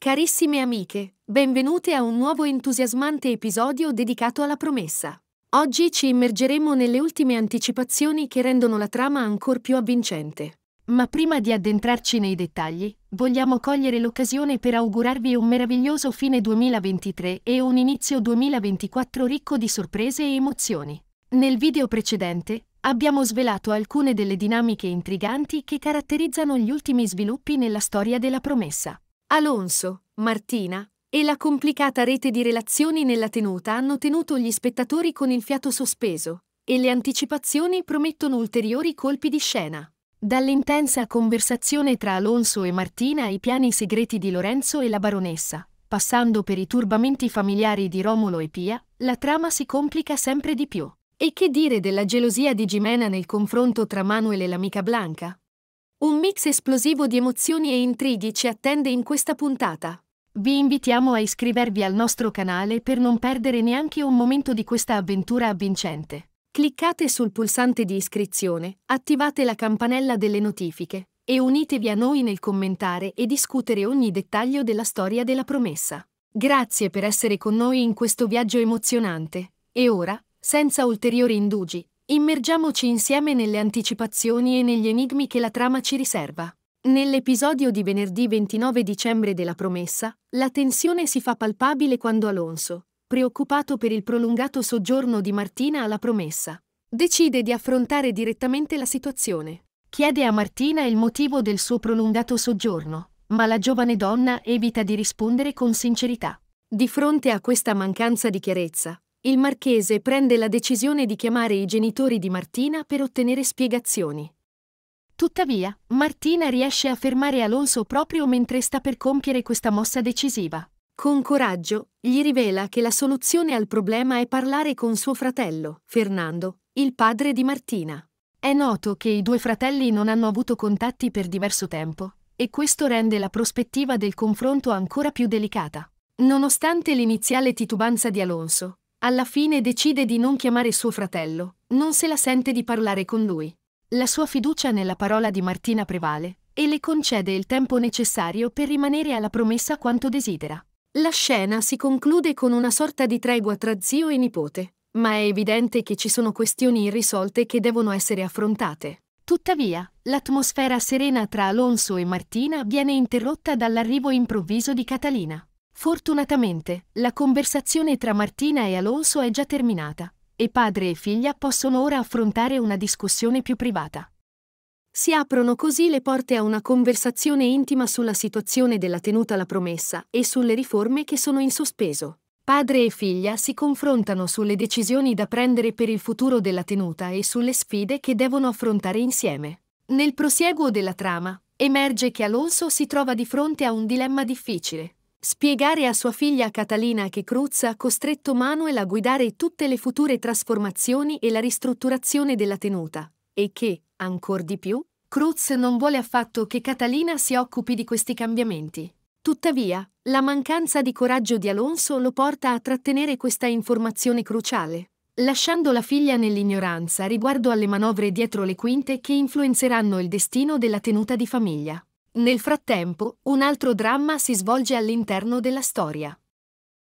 Carissime amiche, benvenute a un nuovo entusiasmante episodio dedicato alla promessa. Oggi ci immergeremo nelle ultime anticipazioni che rendono la trama ancora più avvincente. Ma prima di addentrarci nei dettagli, vogliamo cogliere l'occasione per augurarvi un meraviglioso fine 2023 e un inizio 2024 ricco di sorprese e emozioni. Nel video precedente, abbiamo svelato alcune delle dinamiche intriganti che caratterizzano gli ultimi sviluppi nella storia della promessa. Alonso, Martina e la complicata rete di relazioni nella tenuta hanno tenuto gli spettatori con il fiato sospeso, e le anticipazioni promettono ulteriori colpi di scena. Dall'intensa conversazione tra Alonso e Martina ai piani segreti di Lorenzo e la baronessa, passando per i turbamenti familiari di Romolo e Pia, la trama si complica sempre di più. E che dire della gelosia di Gimena nel confronto tra Manuel e l'amica Blanca? Un mix esplosivo di emozioni e intrighi ci attende in questa puntata. Vi invitiamo a iscrivervi al nostro canale per non perdere neanche un momento di questa avventura avvincente. Cliccate sul pulsante di iscrizione, attivate la campanella delle notifiche e unitevi a noi nel commentare e discutere ogni dettaglio della storia della promessa. Grazie per essere con noi in questo viaggio emozionante. E ora, senza ulteriori indugi, Immergiamoci insieme nelle anticipazioni e negli enigmi che la trama ci riserva. Nell'episodio di venerdì 29 dicembre della promessa, la tensione si fa palpabile quando Alonso, preoccupato per il prolungato soggiorno di Martina alla promessa, decide di affrontare direttamente la situazione. Chiede a Martina il motivo del suo prolungato soggiorno, ma la giovane donna evita di rispondere con sincerità. Di fronte a questa mancanza di chiarezza, il marchese prende la decisione di chiamare i genitori di Martina per ottenere spiegazioni. Tuttavia, Martina riesce a fermare Alonso proprio mentre sta per compiere questa mossa decisiva. Con coraggio, gli rivela che la soluzione al problema è parlare con suo fratello, Fernando, il padre di Martina. È noto che i due fratelli non hanno avuto contatti per diverso tempo, e questo rende la prospettiva del confronto ancora più delicata. Nonostante l'iniziale titubanza di Alonso, alla fine decide di non chiamare suo fratello, non se la sente di parlare con lui. La sua fiducia nella parola di Martina prevale e le concede il tempo necessario per rimanere alla promessa quanto desidera. La scena si conclude con una sorta di tregua tra zio e nipote, ma è evidente che ci sono questioni irrisolte che devono essere affrontate. Tuttavia, l'atmosfera serena tra Alonso e Martina viene interrotta dall'arrivo improvviso di Catalina. Fortunatamente, la conversazione tra Martina e Alonso è già terminata e padre e figlia possono ora affrontare una discussione più privata. Si aprono così le porte a una conversazione intima sulla situazione della tenuta alla promessa e sulle riforme che sono in sospeso. Padre e figlia si confrontano sulle decisioni da prendere per il futuro della tenuta e sulle sfide che devono affrontare insieme. Nel prosieguo della trama, emerge che Alonso si trova di fronte a un dilemma difficile. Spiegare a sua figlia Catalina che Cruz ha costretto Manuel a guidare tutte le future trasformazioni e la ristrutturazione della tenuta, e che, ancor di più, Cruz non vuole affatto che Catalina si occupi di questi cambiamenti. Tuttavia, la mancanza di coraggio di Alonso lo porta a trattenere questa informazione cruciale, lasciando la figlia nell'ignoranza riguardo alle manovre dietro le quinte che influenzeranno il destino della tenuta di famiglia. Nel frattempo, un altro dramma si svolge all'interno della storia.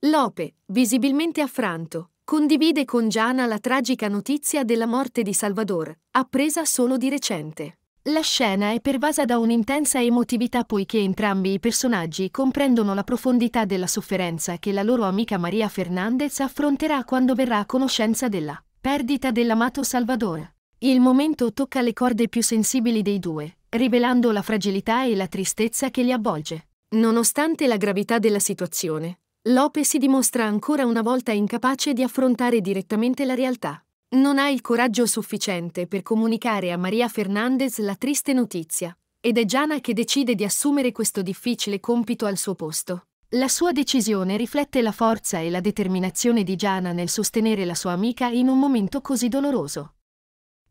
Lope, visibilmente affranto, condivide con Giana la tragica notizia della morte di Salvador, appresa solo di recente. La scena è pervasa da un'intensa emotività poiché entrambi i personaggi comprendono la profondità della sofferenza che la loro amica Maria Fernandez affronterà quando verrà a conoscenza della perdita dell'amato Salvador. Il momento tocca le corde più sensibili dei due, rivelando la fragilità e la tristezza che li avvolge. Nonostante la gravità della situazione, Lope si dimostra ancora una volta incapace di affrontare direttamente la realtà. Non ha il coraggio sufficiente per comunicare a Maria Fernandez la triste notizia, ed è Giana che decide di assumere questo difficile compito al suo posto. La sua decisione riflette la forza e la determinazione di Giana nel sostenere la sua amica in un momento così doloroso.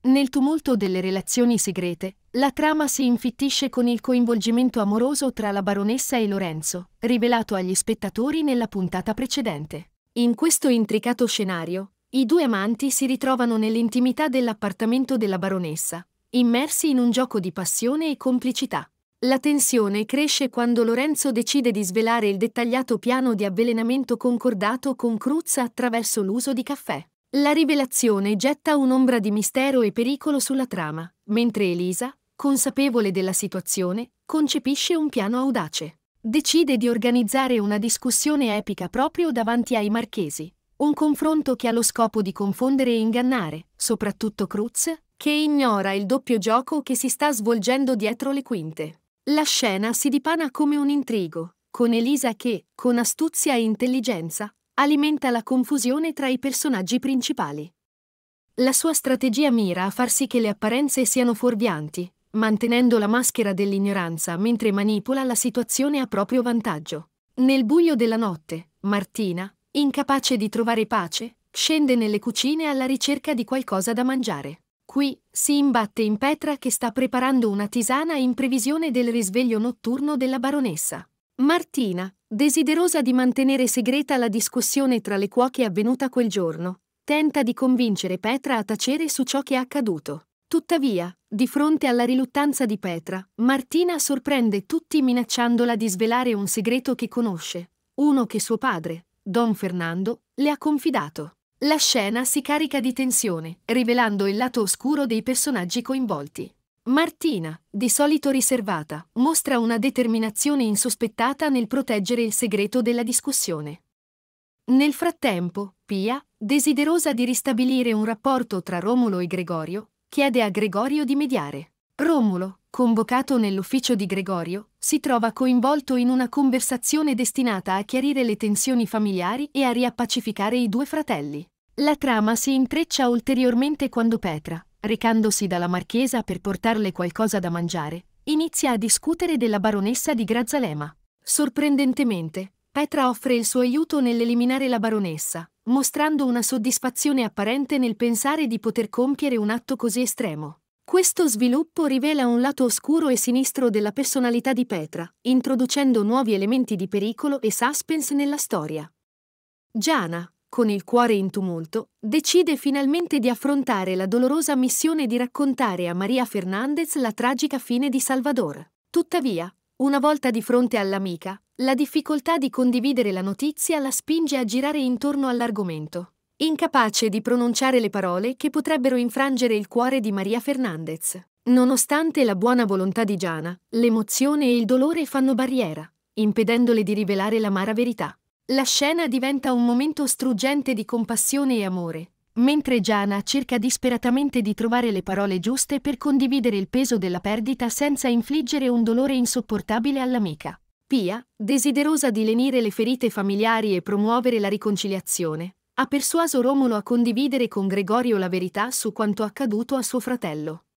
Nel tumulto delle relazioni segrete, la trama si infittisce con il coinvolgimento amoroso tra la baronessa e Lorenzo, rivelato agli spettatori nella puntata precedente. In questo intricato scenario, i due amanti si ritrovano nell'intimità dell'appartamento della baronessa, immersi in un gioco di passione e complicità. La tensione cresce quando Lorenzo decide di svelare il dettagliato piano di avvelenamento concordato con Cruz attraverso l'uso di caffè. La rivelazione getta un'ombra di mistero e pericolo sulla trama, mentre Elisa, consapevole della situazione, concepisce un piano audace. Decide di organizzare una discussione epica proprio davanti ai marchesi. Un confronto che ha lo scopo di confondere e ingannare, soprattutto Cruz, che ignora il doppio gioco che si sta svolgendo dietro le quinte. La scena si dipana come un intrigo, con Elisa che, con astuzia e intelligenza, alimenta la confusione tra i personaggi principali. La sua strategia mira a far sì che le apparenze siano fuorvianti, mantenendo la maschera dell'ignoranza mentre manipola la situazione a proprio vantaggio. Nel buio della notte, Martina, incapace di trovare pace, scende nelle cucine alla ricerca di qualcosa da mangiare. Qui si imbatte in Petra che sta preparando una tisana in previsione del risveglio notturno della baronessa. Martina, desiderosa di mantenere segreta la discussione tra le cuoche avvenuta quel giorno, tenta di convincere Petra a tacere su ciò che è accaduto. Tuttavia, di fronte alla riluttanza di Petra, Martina sorprende tutti minacciandola di svelare un segreto che conosce, uno che suo padre, Don Fernando, le ha confidato. La scena si carica di tensione, rivelando il lato oscuro dei personaggi coinvolti. Martina, di solito riservata, mostra una determinazione insospettata nel proteggere il segreto della discussione. Nel frattempo, Pia, desiderosa di ristabilire un rapporto tra Romulo e Gregorio, chiede a Gregorio di mediare. Romulo, convocato nell'ufficio di Gregorio, si trova coinvolto in una conversazione destinata a chiarire le tensioni familiari e a riappacificare i due fratelli. La trama si intreccia ulteriormente quando Petra, recandosi dalla marchesa per portarle qualcosa da mangiare, inizia a discutere della baronessa di Grazalema. Sorprendentemente, Petra offre il suo aiuto nell'eliminare la baronessa, mostrando una soddisfazione apparente nel pensare di poter compiere un atto così estremo. Questo sviluppo rivela un lato oscuro e sinistro della personalità di Petra, introducendo nuovi elementi di pericolo e suspense nella storia. Giana, con il cuore in tumulto, decide finalmente di affrontare la dolorosa missione di raccontare a Maria Fernandez la tragica fine di Salvador. Tuttavia, una volta di fronte all'amica, la difficoltà di condividere la notizia la spinge a girare intorno all'argomento incapace di pronunciare le parole che potrebbero infrangere il cuore di Maria Fernandez. Nonostante la buona volontà di Giana, l'emozione e il dolore fanno barriera, impedendole di rivelare l'amara verità. La scena diventa un momento struggente di compassione e amore, mentre Giana cerca disperatamente di trovare le parole giuste per condividere il peso della perdita senza infliggere un dolore insopportabile all'amica. Pia, desiderosa di lenire le ferite familiari e promuovere la riconciliazione, ha persuaso Romolo a condividere con Gregorio la verità su quanto accaduto a suo fratello.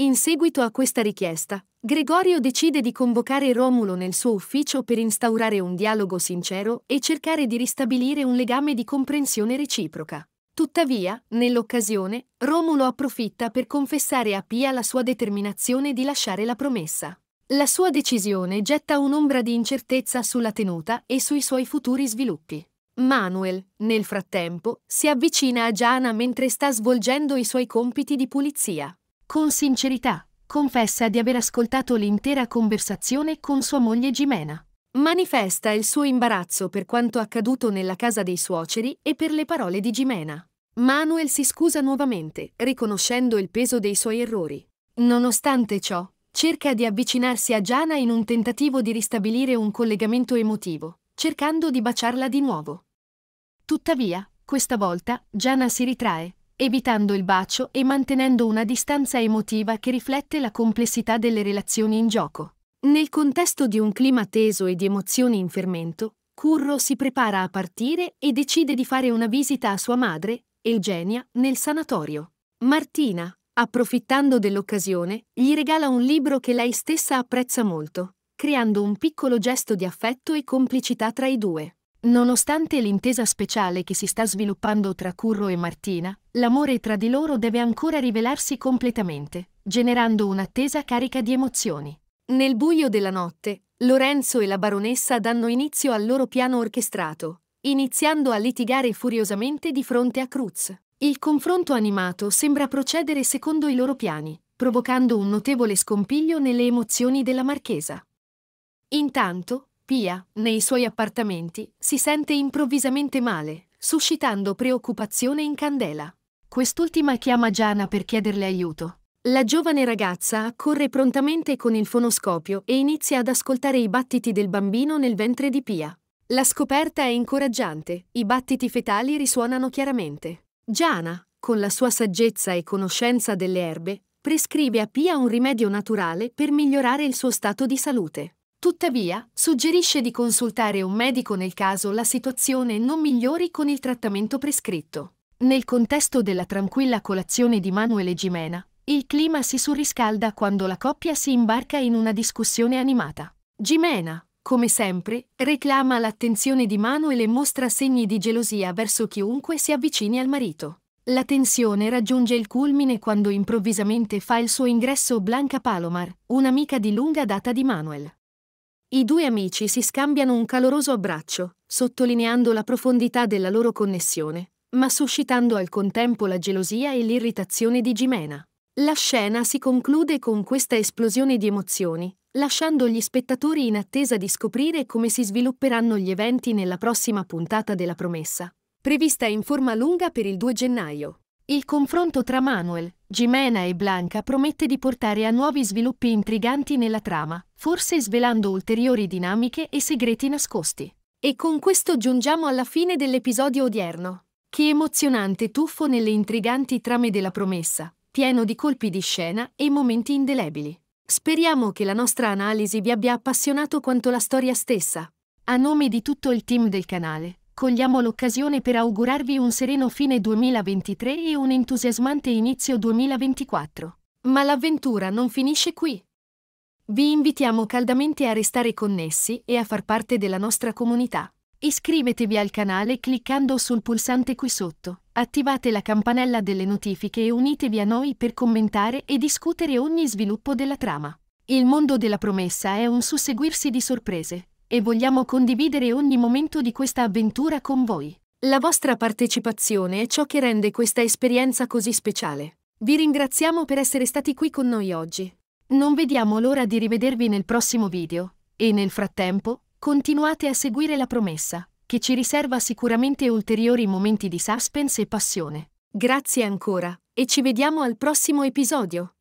In seguito a questa richiesta, Gregorio decide di convocare Romulo nel suo ufficio per instaurare un dialogo sincero e cercare di ristabilire un legame di comprensione reciproca. Tuttavia, nell'occasione, Romulo approfitta per confessare a Pia la sua determinazione di lasciare la promessa. La sua decisione getta un'ombra di incertezza sulla tenuta e sui suoi futuri sviluppi. Manuel, nel frattempo, si avvicina a Giana mentre sta svolgendo i suoi compiti di pulizia. Con sincerità, confessa di aver ascoltato l'intera conversazione con sua moglie Gimena. Manifesta il suo imbarazzo per quanto accaduto nella casa dei suoceri e per le parole di Gimena. Manuel si scusa nuovamente, riconoscendo il peso dei suoi errori. Nonostante ciò, cerca di avvicinarsi a Giana in un tentativo di ristabilire un collegamento emotivo, cercando di baciarla di nuovo. Tuttavia, questa volta, Gianna si ritrae, evitando il bacio e mantenendo una distanza emotiva che riflette la complessità delle relazioni in gioco. Nel contesto di un clima teso e di emozioni in fermento, Curro si prepara a partire e decide di fare una visita a sua madre, Eugenia, nel sanatorio. Martina, approfittando dell'occasione, gli regala un libro che lei stessa apprezza molto, creando un piccolo gesto di affetto e complicità tra i due. Nonostante l'intesa speciale che si sta sviluppando tra Curro e Martina, l'amore tra di loro deve ancora rivelarsi completamente, generando un'attesa carica di emozioni. Nel buio della notte, Lorenzo e la baronessa danno inizio al loro piano orchestrato, iniziando a litigare furiosamente di fronte a Cruz. Il confronto animato sembra procedere secondo i loro piani, provocando un notevole scompiglio nelle emozioni della marchesa. Intanto, Pia, nei suoi appartamenti, si sente improvvisamente male, suscitando preoccupazione in candela. Quest'ultima chiama Giana per chiederle aiuto. La giovane ragazza accorre prontamente con il fonoscopio e inizia ad ascoltare i battiti del bambino nel ventre di Pia. La scoperta è incoraggiante, i battiti fetali risuonano chiaramente. Giana, con la sua saggezza e conoscenza delle erbe, prescrive a Pia un rimedio naturale per migliorare il suo stato di salute. Tuttavia, suggerisce di consultare un medico nel caso la situazione non migliori con il trattamento prescritto. Nel contesto della tranquilla colazione di Manuel e Gimena, il clima si surriscalda quando la coppia si imbarca in una discussione animata. Gimena, come sempre, reclama l'attenzione di Manuel e mostra segni di gelosia verso chiunque si avvicini al marito. La tensione raggiunge il culmine quando improvvisamente fa il suo ingresso Blanca Palomar, un'amica di lunga data di Manuel. I due amici si scambiano un caloroso abbraccio, sottolineando la profondità della loro connessione, ma suscitando al contempo la gelosia e l'irritazione di Gimena. La scena si conclude con questa esplosione di emozioni, lasciando gli spettatori in attesa di scoprire come si svilupperanno gli eventi nella prossima puntata della promessa, prevista in forma lunga per il 2 gennaio. Il confronto tra Manuel, Gimena e Blanca promette di portare a nuovi sviluppi intriganti nella trama, forse svelando ulteriori dinamiche e segreti nascosti. E con questo giungiamo alla fine dell'episodio odierno. Che emozionante tuffo nelle intriganti trame della promessa, pieno di colpi di scena e momenti indelebili. Speriamo che la nostra analisi vi abbia appassionato quanto la storia stessa. A nome di tutto il team del canale, cogliamo l'occasione per augurarvi un sereno fine 2023 e un entusiasmante inizio 2024. Ma l'avventura non finisce qui. Vi invitiamo caldamente a restare connessi e a far parte della nostra comunità. Iscrivetevi al canale cliccando sul pulsante qui sotto, attivate la campanella delle notifiche e unitevi a noi per commentare e discutere ogni sviluppo della trama. Il mondo della promessa è un susseguirsi di sorprese, e vogliamo condividere ogni momento di questa avventura con voi. La vostra partecipazione è ciò che rende questa esperienza così speciale. Vi ringraziamo per essere stati qui con noi oggi. Non vediamo l'ora di rivedervi nel prossimo video, e nel frattempo, continuate a seguire la promessa che ci riserva sicuramente ulteriori momenti di suspense e passione. Grazie ancora, e ci vediamo al prossimo episodio.